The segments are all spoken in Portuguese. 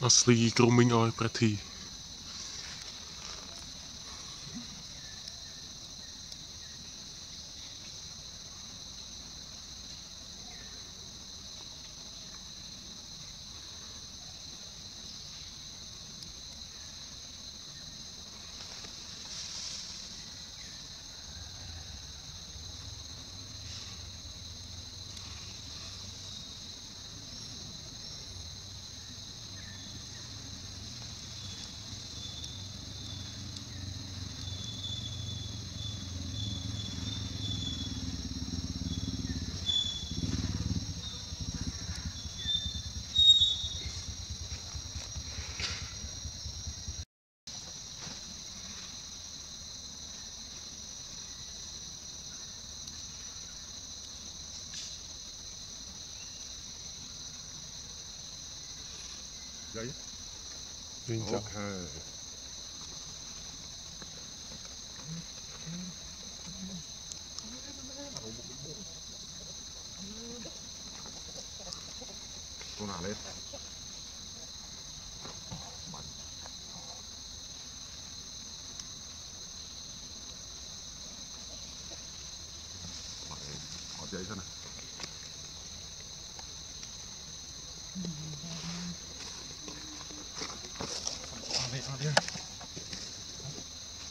Nasli Grummingalbrethi. 仔，亂集。从哪里？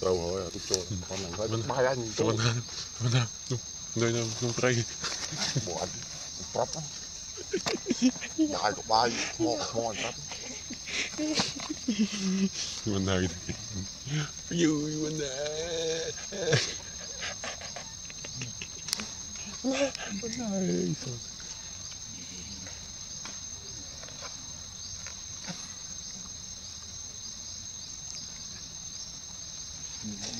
trâu hỏi tôi cho con làm Phải hết bay anh Tụi cho mình ha, tụi mình ha, nung, nơi nung, nung tray. bộ anh. Trắp á. Đại